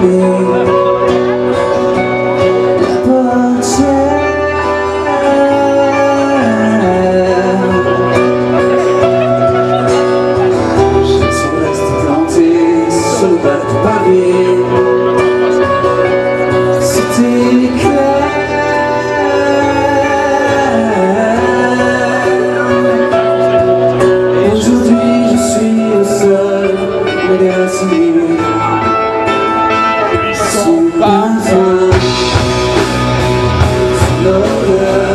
Yeah. love.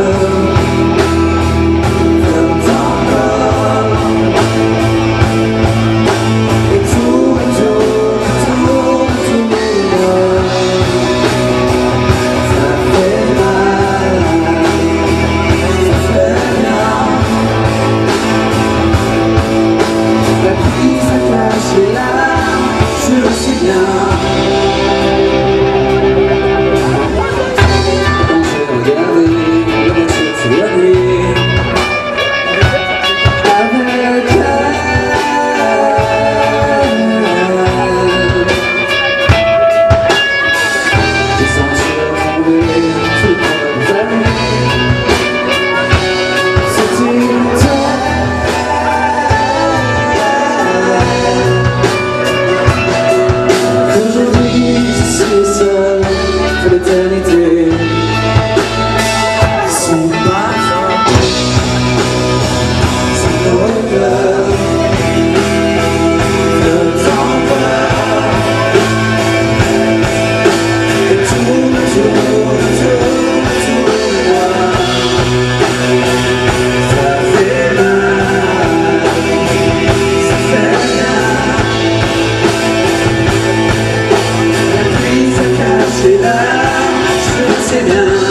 to do.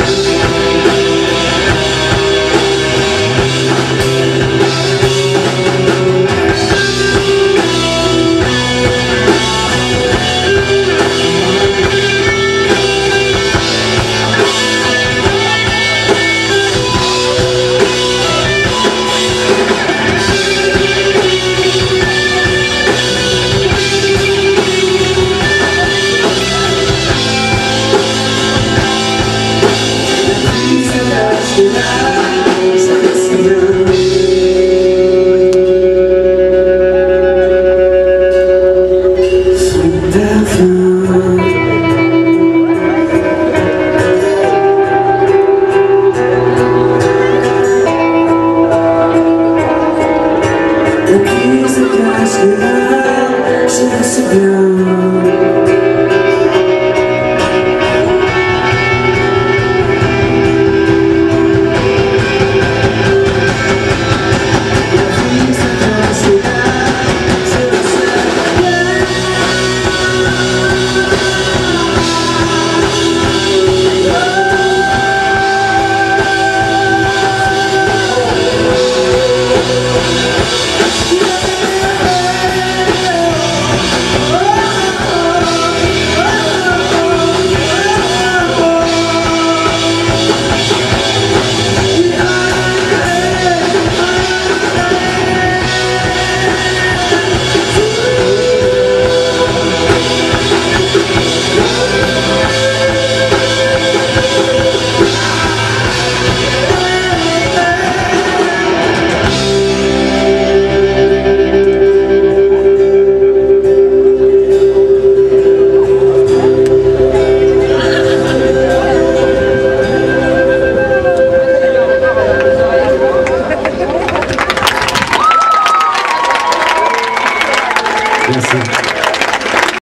Jesus, eu quero chegar, chegar, chegar.